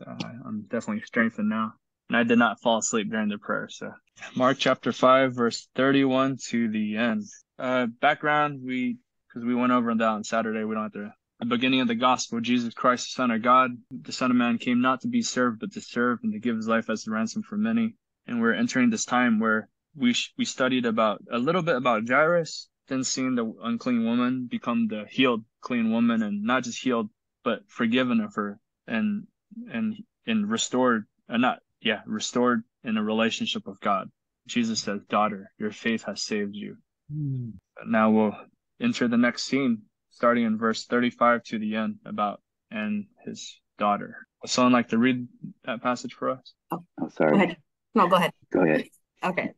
So I, I'm definitely strengthened now. And I did not fall asleep during the prayer. So Mark chapter 5, verse 31 to the end. Uh, background, we, because we went over that on Saturday, we don't have to. The beginning of the gospel, Jesus Christ, the Son of God, the Son of Man, came not to be served, but to serve and to give his life as a ransom for many. And we're entering this time where we sh- we studied about a little bit about Jairus, then seeing the unclean woman become the healed clean woman, and not just healed, but forgiven of her and and and restored, uh, not yeah, restored in a relationship with God. Jesus says, "Daughter, your faith has saved you." Mm. Now we'll enter the next scene, starting in verse 35 to the end, about and his daughter. Would someone like to read that passage for us? Oh, oh sorry. Go ahead. No, go ahead. Go ahead. Okay.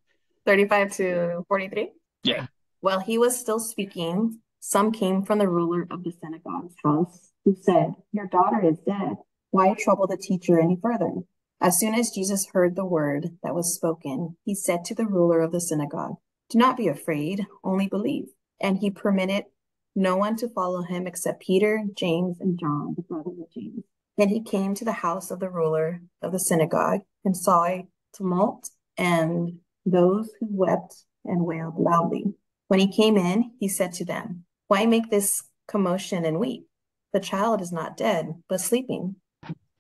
35 to 43? Yeah. While he was still speaking, some came from the ruler of the synagogue's house who said, Your daughter is dead. Why trouble the teacher any further? As soon as Jesus heard the word that was spoken, he said to the ruler of the synagogue, Do not be afraid, only believe. And he permitted no one to follow him except Peter, James, and John, the brother of James. Then he came to the house of the ruler of the synagogue and saw a tumult and those who wept and wailed loudly. When he came in, he said to them, Why make this commotion and weep? The child is not dead, but sleeping.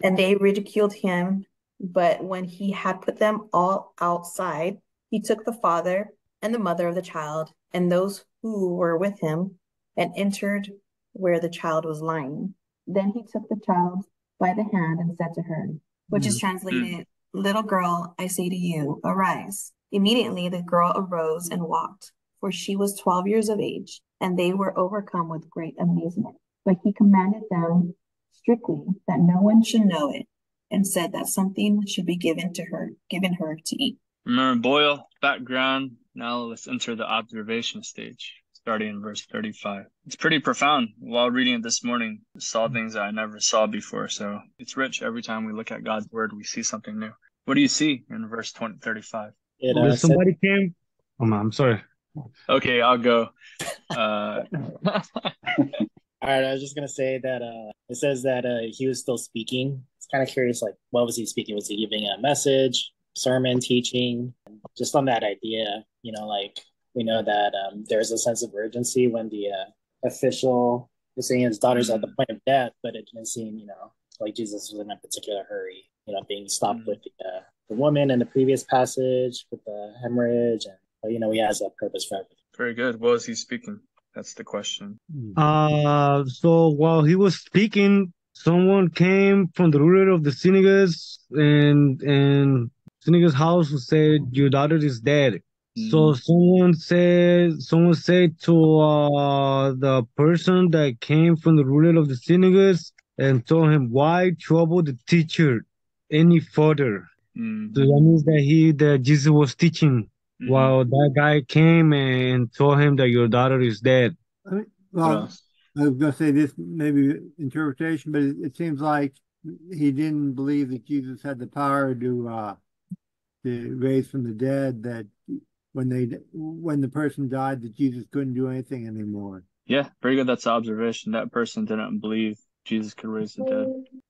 And they ridiculed him. But when he had put them all outside, he took the father and the mother of the child and those who were with him and entered where the child was lying. Then he took the child by the hand and said to her, which mm-hmm. is translated, Little girl, I say to you, arise. Immediately the girl arose and walked, for she was twelve years of age, and they were overcome with great amazement. But he commanded them strictly that no one should know it, and said that something should be given to her, given her to eat. Remember Boyle, background. Now let's enter the observation stage, starting in verse 35. It's pretty profound. While reading it this morning, I saw things that I never saw before. So it's rich. Every time we look at God's word, we see something new. What do you see in verse 20, 35? It, uh, somebody said, came. Oh, I'm sorry. Okay, I'll go. Uh... All right, I was just gonna say that uh, it says that uh, he was still speaking. It's kind of curious, like what was he speaking? Was he giving a message, sermon, teaching? Just on that idea, you know, like we know that um, there's a sense of urgency when the uh, official is saying his daughter's mm-hmm. at the mm. point of death, but it didn't seem, you know, like Jesus was in a particular hurry. You know, being stopped mm-hmm. with the uh, the woman in the previous passage with the hemorrhage, and you know he has a purpose for everything. Very good. What was he speaking? That's the question. Uh, so while he was speaking, someone came from the ruler of the synagogue and and synagogue's house who said your daughter is dead. So someone said someone said to uh, the person that came from the ruler of the synagogue and told him why trouble the teacher any further. Mm-hmm. So that means that he that Jesus was teaching mm-hmm. while that guy came and told him that your daughter is dead. I mean, well, I was gonna say this maybe interpretation, but it, it, seems like he didn't believe that Jesus had the power to uh, to raise from the dead. That when they when the person died, that Jesus couldn't do anything anymore. Yeah, very good. That's observation. That person didn't believe Jesus could raise the dead.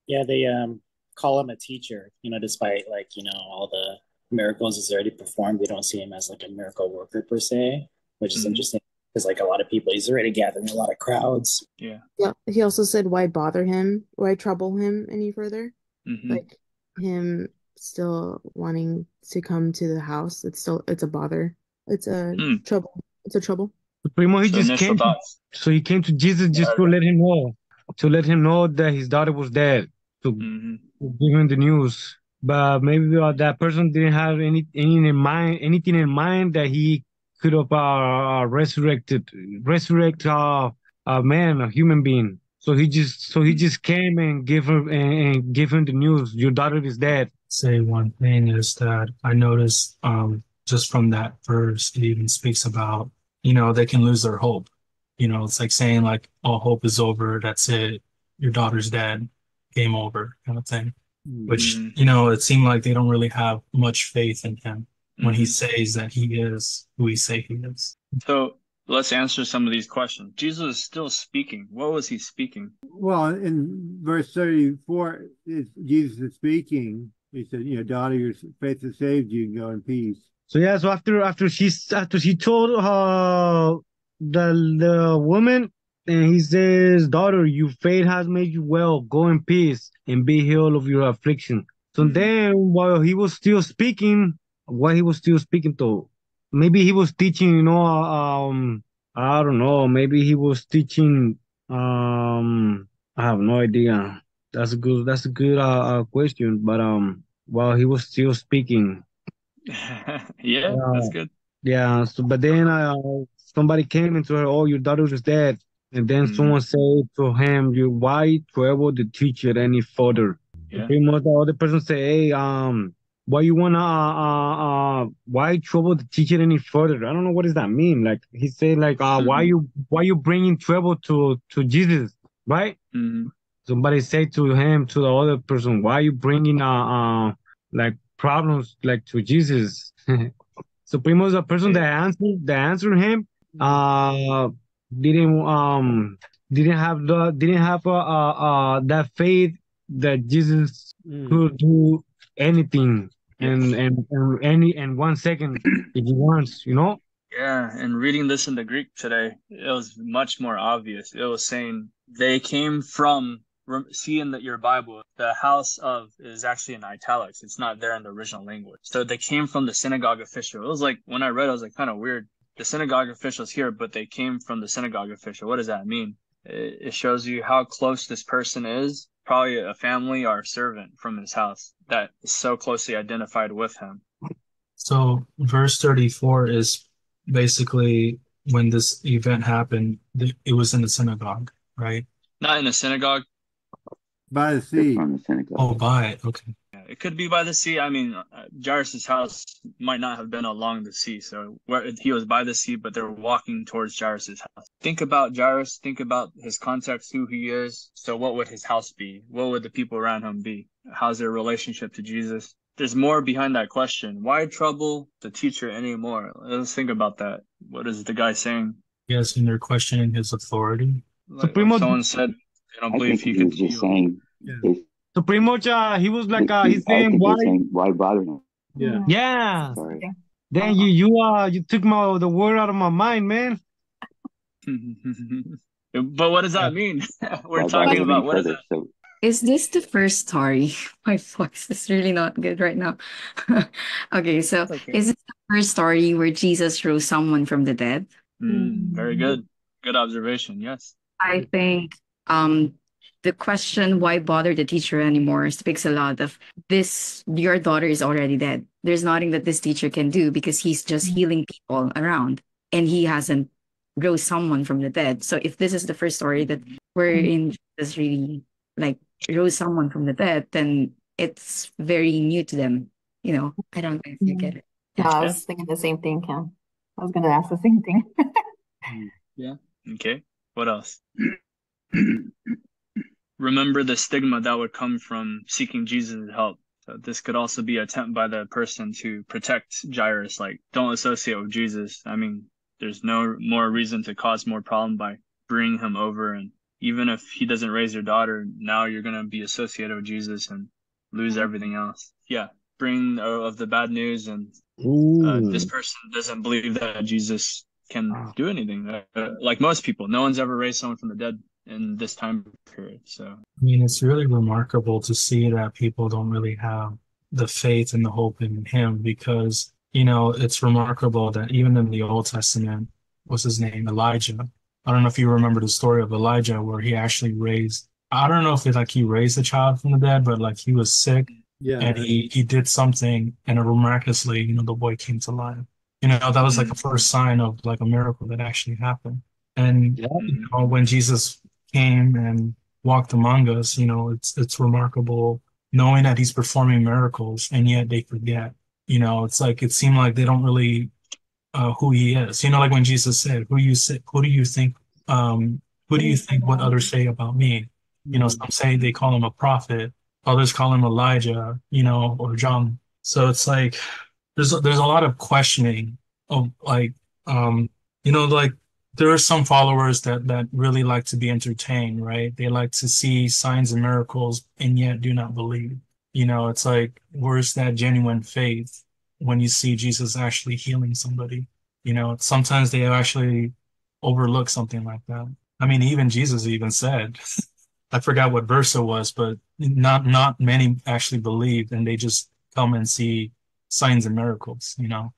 Yeah, they um call him a teacher, you know, despite like, you know, all the miracles he's already performed. They don't see him as like a miracle worker per se, which is mm-hmm. interesting because like a lot of people, he's already gathering a lot of crowds. Yeah. Yeah. He also said, why bother him? Why trouble him any further? Mm-hmm. Like him still wanting to come to the house. It's still, it's a bother. It's a mm. trouble. It's a trouble. Primo, he so just came. To, so he came to Jesus just to let him know, to let him know that his daughter was dead. To mm-hmm given the news, but maybe uh, that person didn't have any, any in mind, anything in mind that he could have uh, resurrected, resurrect uh, a man, a human being. So he just, so he just came and gave her and, and gave him the news. Your daughter is dead. Say one thing is that I noticed, um, just from that verse, it even speaks about, you know, they can lose their hope. You know, it's like saying like all hope is over. That's it. Your daughter's dead game over kind of thing. Which, you know, it seemed like they don't really have much faith in him mm-hmm. when he mm-hmm. says that he is who he say he is. So let's answer some of these questions. Jesus is still speaking. What was he speaking? Well, in verse 34, Jesus is speaking. He said, you know, daughter, your faith has saved you, and go in peace. So yeah, so after after she after she told uh the the woman and he says, Daughter, your faith has made you well. Go in peace and be healed of your affliction. So mm-hmm. then while he was still speaking, while he was still speaking to maybe he was teaching, you know, um, I don't know, maybe he was teaching, um, I have no idea. That's a good, that's a good uh, uh question. But um, while he was still speaking, yeah, uh, that's good. Yeah. So, but then uh, somebody came into her. Oh, your daughter is dead. And then mm-hmm. someone said to him, "You why travel the teacher any further?" Yeah. Pretty much the other person say, "Hey, um, why you wanna uh, uh, uh why trouble the teacher any further i don't know what does that mean like he said like uh mm-hmm. why you why you bringing trouble to to jesus right mm-hmm. somebody say to him to the other person why you bringing uh uh like problems like to jesus so pretty much the person that answered that answered him uh didn't um didn't have the didn't have uh uh, uh that faith that jesus mm. could do anything and, and and any and one second if he wants, you know. Yeah, and reading this in the Greek today, it was much more obvious. It was saying they came from seeing that your Bible, the house of is actually in italics. It's not there in the original language. So they came from the synagogue official. It was like when I read, it, I was like kind of weird. The synagogue official's here, but they came from the synagogue official. What does that mean? It shows you how close this person is probably a family or a servant from his house that is so closely identified with him. So, verse 34 is basically when this event happened, it was in the synagogue, right? Not in the synagogue. By the sea. Oh, by it. Okay. It could be by the sea. I mean, uh, Jairus's house might not have been along the sea, so where he was by the sea, but they're walking towards Jairus's house. Think about Jairus. Think about his context, who he is. So, what would his house be? What would the people around him be? How's their relationship to Jesus? There's more behind that question. Why trouble the teacher anymore? Let's think about that. What is the guy saying? Yes, and they're questioning his authority. Like, someone said they don't believe he, he can just saying. Yeah. So pretty much, uh, he was like, uh, he's saying why, saying, why bother him? Yeah. Yeah. Sorry. Then you, you, uh, you took my the word out of my mind, man. but what does that mean? We're talking about what is it? So... Is this the first story? My voice is really not good right now. okay, so okay. is this the first story where Jesus rose someone from the dead? Mm, very good. Good observation. Yes. I think um the question why bother the teacher anymore speaks a lot of this your daughter is already dead. There's nothing that this teacher can do because he's just mm-hmm. healing people around and he hasn't rose someone from the dead. So if this is the first story that we're mm-hmm. in Jesus really like rose someone from the dead then it's very new to them you know? I don't know if you get it. Yeah, i was thinking the same thing Kim. i was going to ask the same thing. Yeah. Okay. What else remember the stigma that would come from seeking Jesus' help. So this could also be an attempt by the person to protect Jairus, like don't associate with Jesus. I mean, there's no more reason to cause more problem by bringing him over. And even if he doesn't raise your daughter, now you're gonna be associated with Jesus and lose everything else. Yeah, bring of the bad news, and uh, this person doesn't believe that Jesus can do anything. Uh, like most people, no one's ever raised someone from the dead in this time period. So I mean, it's really remarkable to see that people don't really have the faith and the hope in Him because you know it's remarkable that even in the Old Testament, what's his name, Elijah. I don't know if you remember the story of Elijah where he actually raised. I don't know if it's like he raised a child from the dead, but like he was sick. Yeah. And he, he did something and it miraculously, you know, the boy came to life. You know, that was like mm. a first sign of like a miracle that actually happened. And yeah. you know, when Jesus came and walked among us, you know, it's it's remarkable knowing that he's performing miracles and yet they forget. You know, it's like it seemed like they don't really uh, who he is. You know, like when Jesus said, "Who you say, who do you think? Um, who do you think what others say about me?" You know, some say they call him a prophet, others call him Elijah, you know, or John. So it's like there's there's a lot of questioning of like um, you know, like there are some followers that that really like to be entertained, right? They like to see signs and miracles and yet do not believe. You know, it's like where's that genuine faith when you see Jesus actually healing somebody? You know, sometimes they actually overlook something like that. I mean, even Jesus even said, I forgot what verse it was, but not not many actually believed, and they just come and see signs and miracles. You know.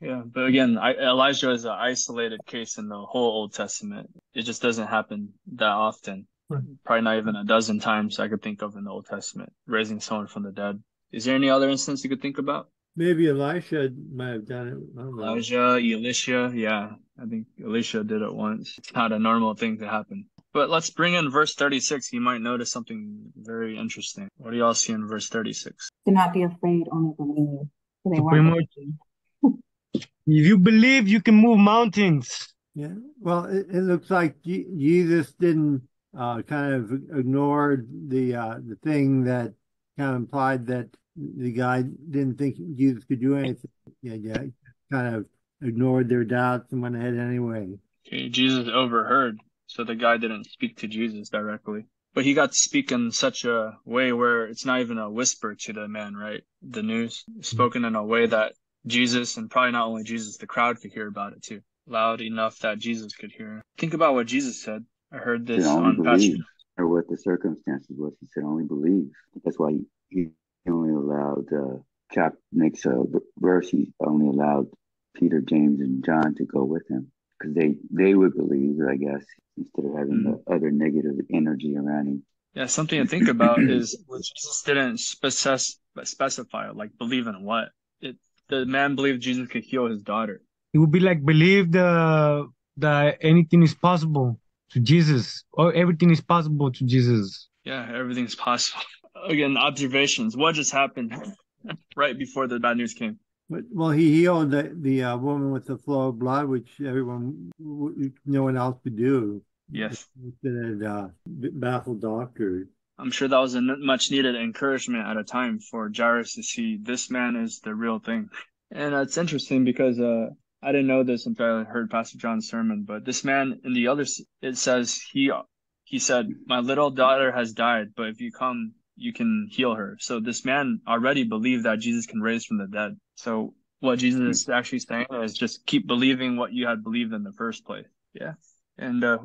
Yeah, but again, I, Elijah is an isolated case in the whole Old Testament. It just doesn't happen that often. Right. Probably not even a dozen times I could think of in the Old Testament, raising someone from the dead. Is there any other instance you could think about? Maybe Elisha might have done it. Elijah, Elisha, yeah. I think Elisha did it once. It's not a normal thing to happen. But let's bring in verse 36. You might notice something very interesting. What do y'all see in verse 36? Do not be afraid, only believe. They weren't if you believe, you can move mountains. Yeah. Well, it, it looks like Jesus didn't uh, kind of ignore the uh, the thing that kind of implied that the guy didn't think Jesus could do anything. Yeah, yeah, kind of ignored their doubts and went ahead anyway. Okay, Jesus overheard, so the guy didn't speak to Jesus directly. But he got to speak in such a way where it's not even a whisper to the man, right? The news spoken in a way that Jesus and probably not only Jesus, the crowd could hear about it too, loud enough that Jesus could hear. Think about what Jesus said. I heard this on believe, or what the circumstances was. He said only believe. That's why he he only allowed uh, chap next uh, verse. He only allowed Peter, James, and John to go with him because they they would believe, I guess, instead of having mm. the other negative energy around him. Yeah, something to think about is Jesus didn't spec- specify like believe in what. It the man believed Jesus could heal his daughter. It would be like believe the that anything is possible to Jesus, or everything is possible to Jesus. Yeah, everything's possible. again observations. What just happened right before the bad news came? Well, he healed the the uh, woman with the flow of blood, which everyone, no one else could do. Yes, it uh, baffled doctors. I'm sure that was a much needed encouragement at a time for Jairus to see this man is the real thing. And it's interesting because uh, I didn't know this until I heard Pastor John's sermon, but this man in the other it says he he said, "My little daughter has died, but if you come, you can heal her. So this man already believed that Jesus can raise from the dead. So what Jesus is actually saying is just keep believing what you had believed in the first place. Yeah. And uh,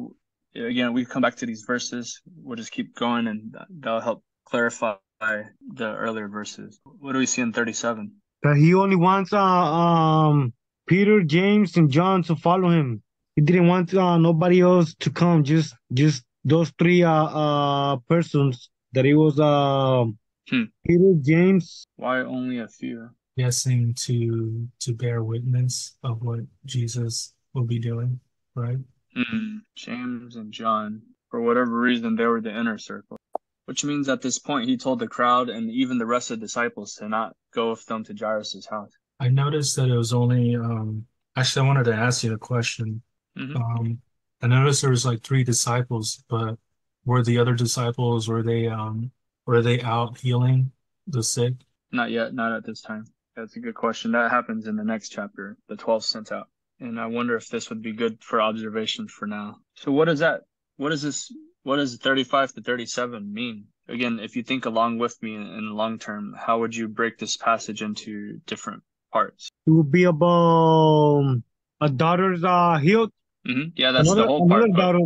again, we come back to these verses. We'll just keep going and that'll help clarify the earlier verses. What do we see in 37? That he only wants uh, um Peter, James, and John to follow him. He didn't want uh, nobody else to come, just just those three uh, uh persons that he was uh, hmm. Peter, James. Why only a few? Guessing to to bear witness of what Jesus will be doing, right? Hmm. James and John, for whatever reason, they were the inner circle. Which means at this point, he told the crowd and even the rest of the disciples to not go with them to Jairus' house. I noticed that it was only. Um, actually, I wanted to ask you a question. Mm-hmm. Um, I noticed there was like three disciples, but were the other disciples were they um were they out healing the sick? Not yet, not at this time. That's a good question. That happens in the next chapter, the 12 sent out. And I wonder if this would be good for observation for now. So what is that? What is this? What does 35 to 37 mean? Again, if you think along with me in, the long term, how would you break this passage into different parts? It would be about a daughter's uh, healed. Mm-hmm. Yeah, that's another, the whole part. Daughter,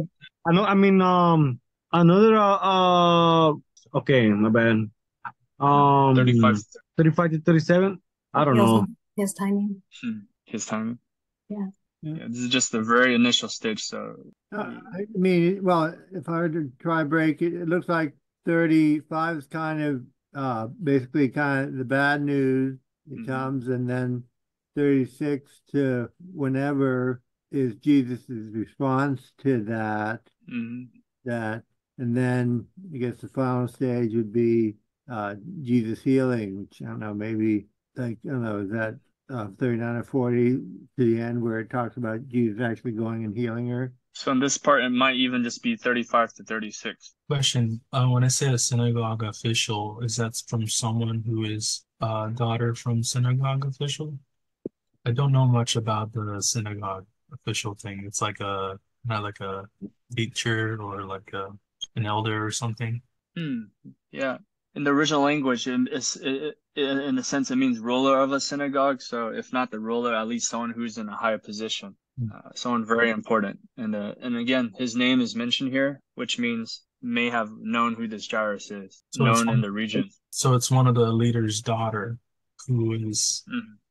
I know. I mean, um, Another uh, uh okay, my bad. Um 35 35 to 37. I don't know. His timing. Hmm. His timing. Yeah. Yeah, this is just the very initial stage. So, uh, I mean, well, if I were to try break it, it looks like 35 is kind of uh, basically kind of the bad news. It mm-hmm. comes, and then 36 to whenever is Jesus's response to that. Mm-hmm. That and then I guess the final stage would be uh, Jesus healing, which I don't know, maybe like, I don't know, is that uh, 39 or 40 to the end where it talks about Jesus actually going and healing her? So in this part, it might even just be 35 to 36. Question. Uh, when I say a synagogue official, is that from someone who is a daughter from synagogue official? I don't know much about the synagogue official thing. It's like a not like a teacher or like a an elder or something. Hmm. Yeah. In the original language, in, it, in a sense, it means ruler of a synagogue. So if not the ruler, at least someone who's in a higher position, hmm. uh, someone very important. And uh, and again, his name is mentioned here, which means may have known who this Jairus is, so known in the region. So it's one of the leader's daughter who is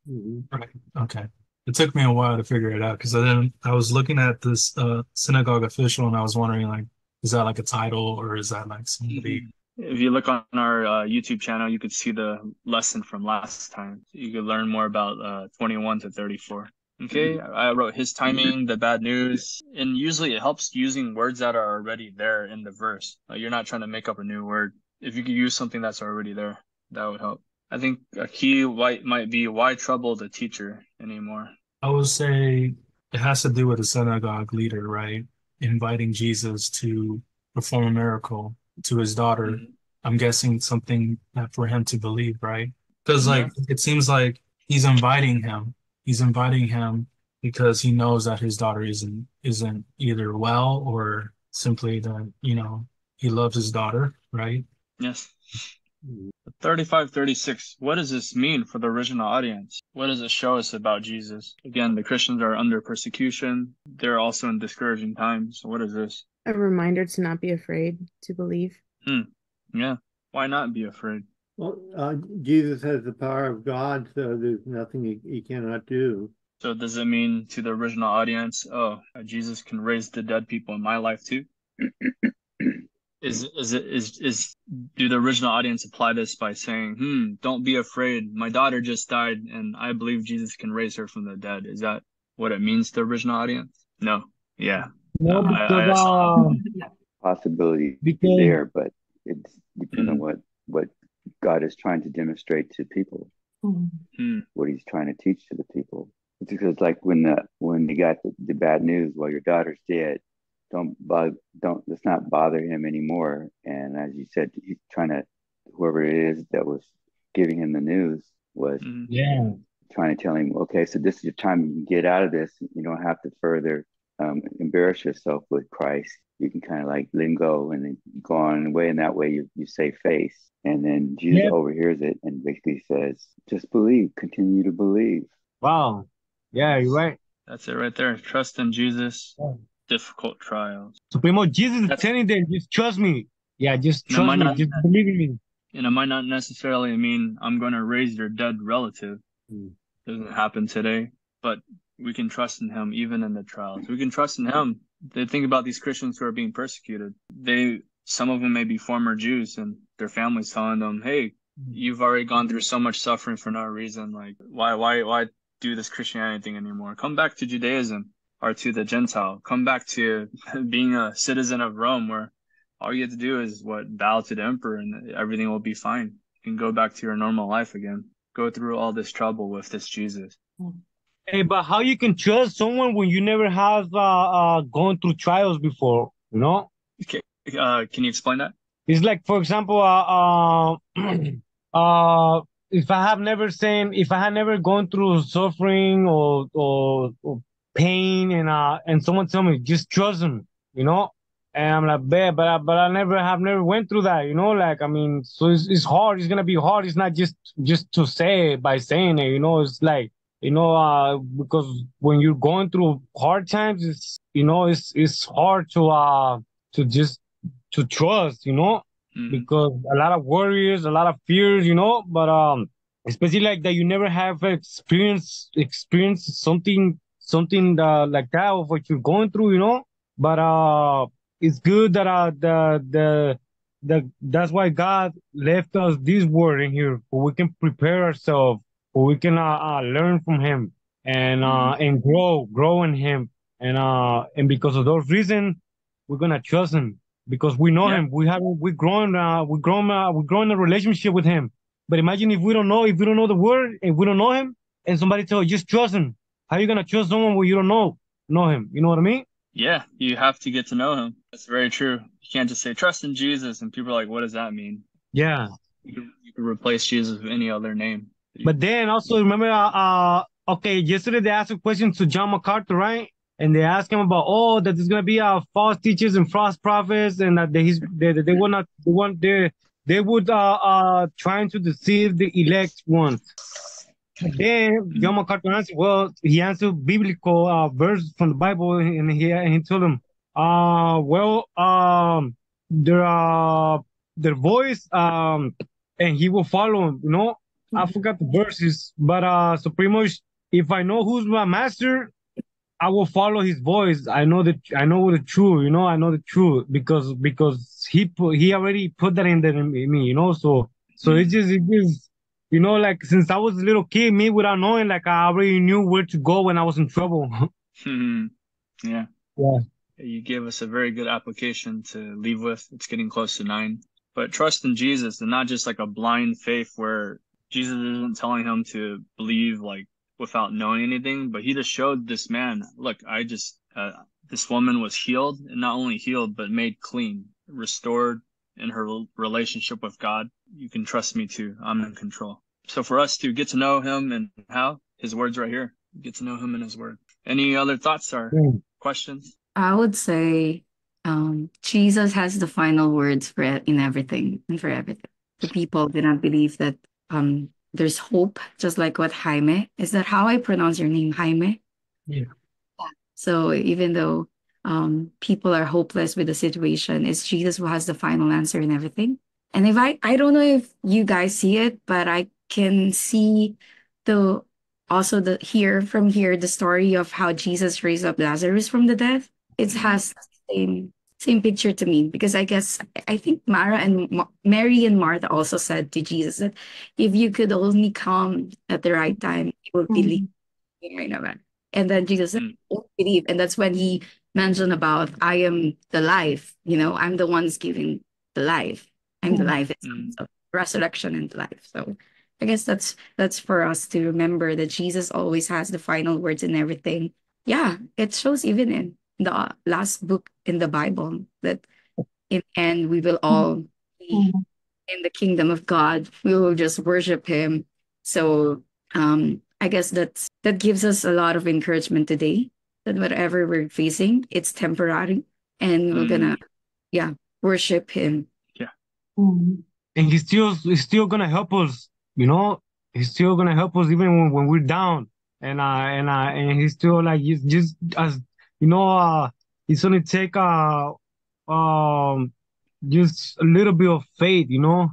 mm-hmm. right. Okay. It took me a while to figure it out because then I was looking at this uh, synagogue official and I was wondering like, is that like a title or is that like somebody? If you look on our uh, YouTube channel, you could see the lesson from last time. You could learn more about uh, 21 to 34. Okay, I wrote his timing, the bad news, and usually it helps using words that are already there in the verse. Like you're not trying to make up a new word. If you could use something that's already there, that would help. I think a key white might be why trouble the teacher anymore. I would say it has to do with the synagogue leader, right? Inviting Jesus to perform a miracle to his daughter. Mm-hmm. I'm guessing something for him to believe, right? Because like yeah. it seems like he's inviting him he's inviting him because he knows that his daughter isn't isn't either well or simply that you know he loves his daughter right yes 35 36 what does this mean for the original audience what does it show us about jesus? Again the christians are under persecution. They're also in discouraging times. So what is this? A reminder to not be afraid to believe. Hmm. yeah. Why not be afraid? Well, uh, Jesus has the power of God, so there's nothing he, he cannot do. So does it mean to the original audience, oh, Jesus can raise the dead people in my life too? is is it is is do the original audience apply this by saying, hmm, don't be afraid. My daughter just died and I believe Jesus can raise her from the dead. Is that what it means to the original audience? No. Yeah. No, because, I, I uh, possibility because, there, but it's depending mm-hmm. on what what God is trying to demonstrate to people, mm-hmm. what He's trying to teach to the people. It's because like when the when you got the, the bad news, well, your daughter's dead. Don't bug, don't let's not bother him anymore. And as you said, he's trying to whoever it is that was giving him the news was mm-hmm. yeah trying to tell him, okay, so this is your time. You can get out of this. You don't have to further um, embarrass yourself with Christ. You can kind of like let go and then go on away, and that way you, you save face. And then Jesus yep. overhears it and basically says, just believe, continue to believe. Wow. Yeah, you're right. That's it right there. Trust in Jesus. Yeah. Difficult trials. Supremo, Jesus That's... is telling them, just trust me. Yeah, just trust me. Not, just believe in me. And it might not necessarily mean I'm going to raise your dead relative. Mm. Doesn't happen today, but we can trust in him even in the trials. We can trust in him. They think about these Christians who are being persecuted. They some of them may be former Jews and their families telling them, "Hey, you've already gone through so much suffering for no reason. Like, why, why, why do this Christianity thing anymore? Come back to Judaism or to the Gentile. Come back to being a citizen of Rome, where all you have to do is what bow to the emperor, and everything will be fine. You can go back to your normal life again. Go through all this trouble with this Jesus." Hey, but how you can trust someone when you never have uh, uh gone through trials before? You know? Okay. Uh, can you explain that? It's like, for example, uh, uh, uh, if I have never seen, if I had never gone through suffering or, or, or pain, and uh, and someone tell me just trust them, you know, and I'm like, but but I, but I never have never went through that, you know, like I mean, so it's, it's hard. It's gonna be hard. It's not just just to say by saying it, you know. It's like you know, uh, because when you're going through hard times, it's you know, it's it's hard to uh to just to trust, you know, mm. because a lot of worries, a lot of fears, you know, but um, especially like that you never have experience experience something something uh, like that of what you're going through, you know. But uh, it's good that uh the the the that's why God left us this word in here, so we can prepare ourselves, so we can uh, uh learn from Him and uh mm. and grow grow in Him, and uh and because of those reasons, we're gonna trust Him because we know yeah. him. We have we grown uh, we grown uh, we grown a relationship with him. But imagine if we don't know if we don't know the word and we don't know him, and somebody tell you just trust him. How are you gonna trust someone when you don't know know him? You know what I mean? Yeah, you have to get to know him. That's very true. You can't just say trust in Jesus, and people are like, "What does that mean?" Yeah, you can, you can replace Jesus with any other name. But then also remember, uh, uh okay, yesterday they asked a question to John MacArthur, right? and they asked him about oh that there's gonna be uh, false teachers and false prophets and that they they, they will not they want they they would uh uh trying to deceive the elect ones. Then John MacArthur answered, well, he answered biblical uh, verse from the Bible, and he and he told him, uh, well, um, their uh, their voice, um, and he will follow him. You know, mm-hmm. I forgot the verses, but uh, so pretty much, if I know who's my master, I will follow his voice. I know that I know the truth. You know, I know the truth because because he put he already put that in, the, in me. You know, so so it just it just you know like since I was a little kid, me without knowing, like I already knew where to go when I was in trouble. hmm Yeah. Yeah. You gave us a very good application to leave with. It's getting close to nine. But trust in Jesus and not just like a blind faith where Jesus isn't telling him to believe like without knowing anything, but he just showed this man, look, I just, uh, this woman was healed and not only healed, but made clean, restored in her relationship with God. You can trust me too. I'm in control. So for us to get to know him and how his words right here, get to know him and his word. Any other thoughts or mm. questions? I would say um, Jesus has the final words for in everything and for everything. The people did not believe that um, there's hope, just like what Jaime is that how I pronounce your name, Jaime? Yeah. So even though um, people are hopeless with the situation, it's Jesus who has the final answer in everything. And if I, I don't know if you guys see it, but I can see the also the here from here the story of how Jesus raised up Lazarus from the death it has the same same picture to me because I guess I think Mara and Ma- Mary and Martha also said to Jesus that if you could only come at the right time, you will believe. Mm-hmm. And then Jesus said, mm. believe. And that's when he mentioned about I am the life, you know, I'm the one's giving the life. I'm the life mm. so resurrection and life. So I guess that's that's for us to remember that Jesus always has the final words in everything. Yeah, it shows even in the last book in the Bible that in the end we will all be mm-hmm. in the kingdom of God. We will just worship Him. So um, I guess that's that gives us a lot of encouragement today. That whatever we're facing, it's temporary, and we're gonna, mm. yeah, worship Him. Yeah, mm-hmm. and He's still He's still gonna help us. You know, He's still gonna help us even when, when we're down and uh and uh and he's still like he's just as you know, uh, it's only take uh, um, just a little bit of faith, you know,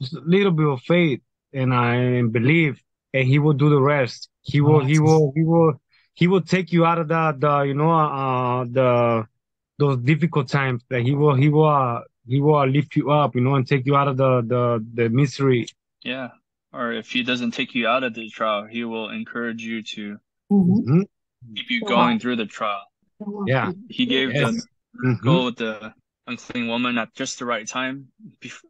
just a little bit of faith, and I believe, and He will do the rest. He will, He will, He will, He will take you out of the, the, you know, uh, the those difficult times. That He will, He will, uh, He will lift you up, you know, and take you out of the the the misery. Yeah, or if He doesn't take you out of the trial, He will encourage you to mm-hmm. keep you going through the trial. Yeah. He gave yes. the mm-hmm. goal with the unclean woman at just the right time.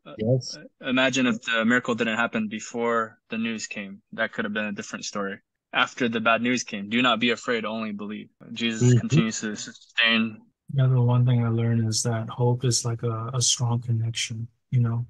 Uh, yes. Imagine if the miracle didn't happen before the news came. That could have been a different story. After the bad news came, do not be afraid, only believe. Jesus mm-hmm. continues to sustain. Yeah, the one thing I learned is that hope is like a, a strong connection, you know?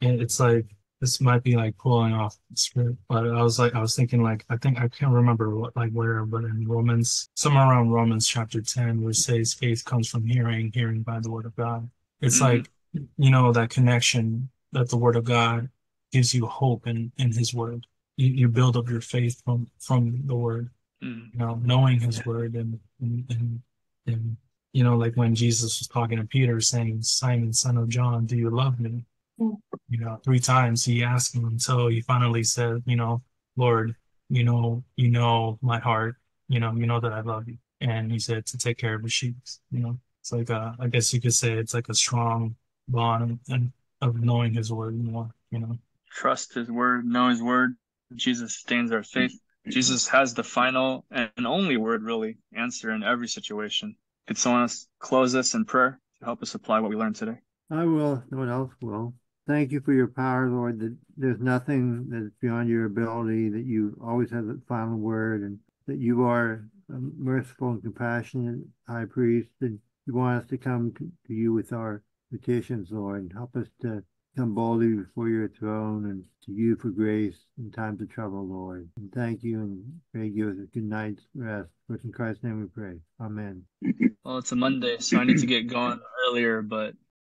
And it's like this might be like pulling off script, but I was like, I was thinking like, I think I can't remember what, like where, but in Romans, somewhere around Romans chapter 10, where it says faith comes from hearing, hearing by the word of God. It's mm-hmm. like, you know, that connection that the word of God gives you hope in, in his word. You, you build up your faith from, from the word, mm-hmm. you know, knowing his word and, and, and, and, you know, like when Jesus was talking to Peter saying, Simon, son of John, do you love me? You know, three times he asked him until he finally said, you know, Lord, you know, you know my heart, you know, you know that I love you. And he said to take care of the sheep. You know, it's like a, I guess you could say it's like a strong bond and of knowing his word more, you know. Trust his word, know his word. Jesus sustains our faith. Jesus has the final and only word, really, answer in every situation. Could someone else close us in prayer to help us apply what we learned today? I will. No one else will. Thank you for your power, Lord, that there's nothing that's beyond your ability, that you always have the final word, and that you are a merciful and compassionate high priest, and you want us to come to you with our petitions, Lord, and help us to come boldly before your throne and to you for grace in times of trouble, Lord. And thank you and pray you a good night's rest. For in Christ's name we pray. Amen. Well, it's a Monday, so I need to get going earlier, but